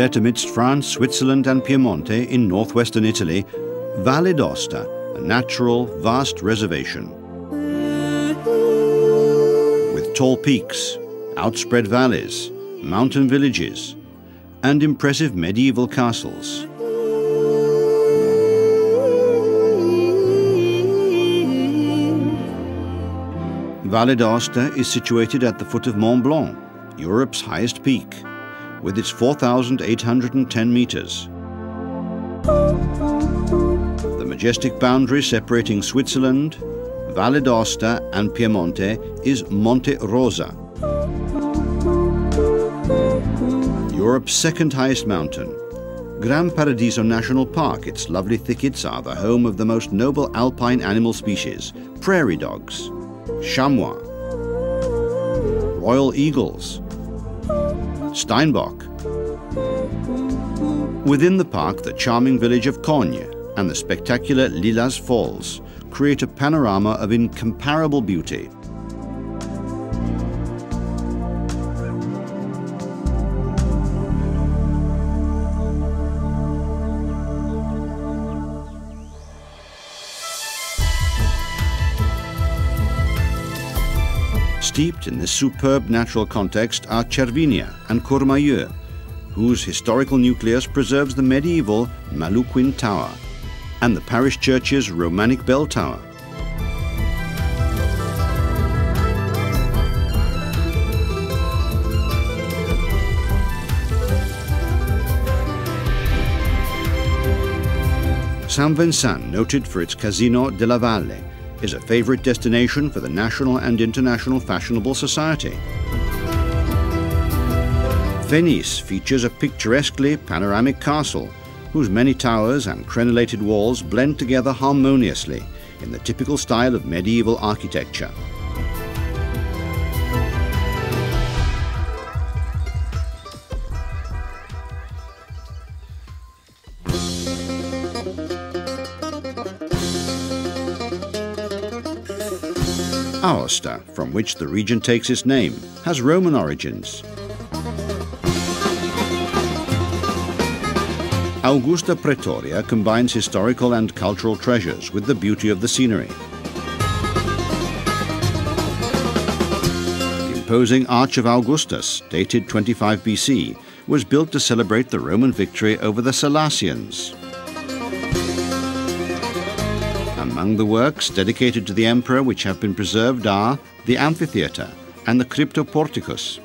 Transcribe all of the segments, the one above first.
Set amidst France, Switzerland and Piemonte in northwestern Italy, Valle d'Aosta, a natural, vast reservation. With tall peaks, outspread valleys, mountain villages, and impressive medieval castles. Valle d'Aosta is situated at the foot of Mont Blanc, Europe's highest peak, with its 4,810 meters. The majestic boundary separating Switzerland, Valle d'Aosta and Piemonte is Monte Rosa, Europe's second highest mountain. Gran Paradiso National Park, its lovely thickets are the home of the most noble alpine animal species, prairie dogs, chamois, royal eagles, steinbock. Within the park, the charming village of Cogne and the spectacular Lillaz Falls create a panorama of incomparable beauty. Steeped in this superb natural context are Cervinia and Courmayeur, whose historical nucleus preserves the medieval Malluquin Tower and the parish church's Romanic bell tower. Saint Vincent, noted for its Casino de la Vallée, is a favorite destination for the national and international fashionable society. Fénis features a picturesquely panoramic castle whose many towers and crenellated walls blend together harmoniously in the typical style of medieval architecture. Aosta, from which the region takes its name, has Roman origins. Augusta Praetoria combines historical and cultural treasures with the beauty of the scenery. The imposing Arch of Augustus, dated 25 BC, was built to celebrate the Roman victory over the Salassians. Among the works dedicated to the emperor which have been preserved are the amphitheatre and the cryptoporticus.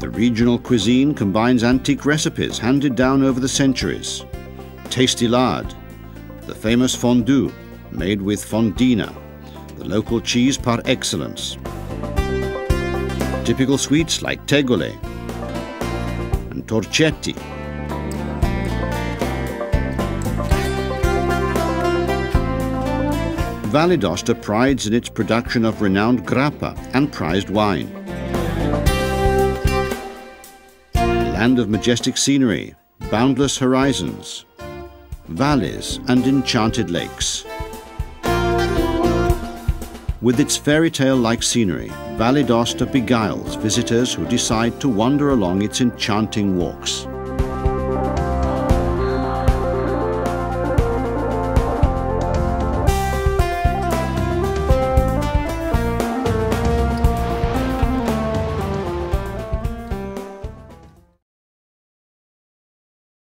The regional cuisine combines antique recipes handed down over the centuries. Tasty lard, the famous fondue, made with fontina, the local cheese par excellence. Typical sweets like tegole and torcetti. Valle d'Aosta prides in its production of renowned grappa and prized wine. Land of majestic scenery, boundless horizons, valleys and enchanted lakes. With its fairy tale-like scenery, Valle beguiles visitors who decide to wander along its enchanting walks.